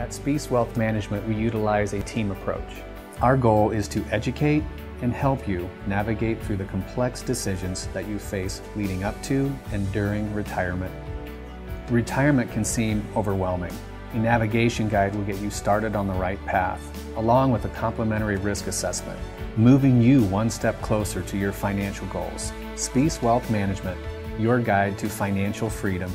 At Spiehs Wealth Management, we utilize a team approach. Our goal is to educate and help you navigate through the complex decisions that you face leading up to and during retirement. Retirement can seem overwhelming. A navigation guide will get you started on the right path, along with a complimentary risk assessment, moving you one step closer to your financial goals. Spiehs Wealth Management, your guide to financial freedom